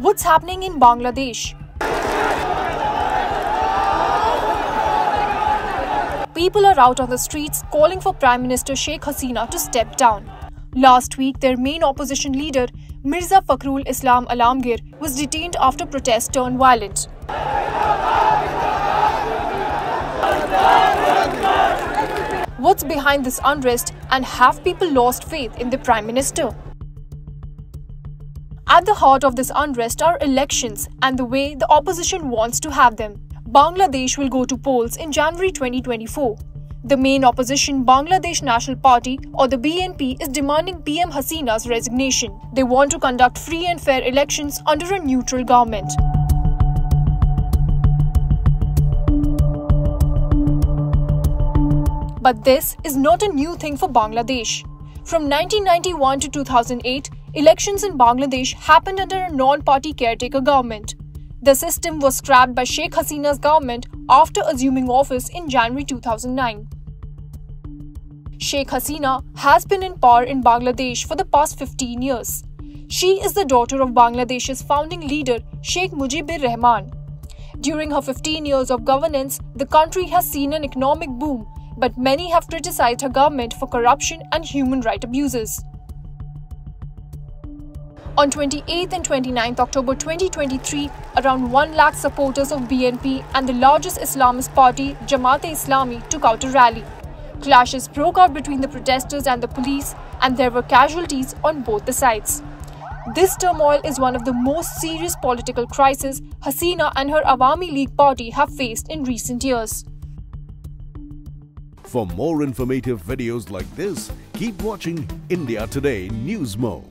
What's happening in Bangladesh? People are out on the streets calling for Prime Minister Sheikh Hasina to step down. Last week, their main opposition leader, Mirza Fakhrul Islam Alamgir, was detained after protests turned violent. What's behind this unrest and have people lost faith in the Prime Minister? At the heart of this unrest are elections and the way the opposition wants to have them. Bangladesh will go to polls in January 2024. The main opposition, Bangladesh National Party or the BNP, is demanding PM Hasina's resignation. They want to conduct free and fair elections under a neutral government. But this is not a new thing for Bangladesh. From 1991 to 2008, elections in Bangladesh happened under a non party caretaker government. The system was scrapped by Sheikh Hasina's government after assuming office in January 2009. Sheikh Hasina has been in power in Bangladesh for the past 15 years. She is the daughter of Bangladesh's founding leader Sheikh Mujibur Rahman. During her 15 years of governance, the country has seen an economic boom but many have criticized her government for corruption and human rights abuses. On 28th and 29th October 2023, around 1 lakh supporters of BNP and the largest Islamist party, Jamaat-e-Islami, took out a rally. Clashes broke out between the protesters and the police, and there were casualties on both the sides. This turmoil is one of the most serious political crises Hasina and her Awami League party have faced in recent years. For more informative videos like this, keep watching India Today Newsmo.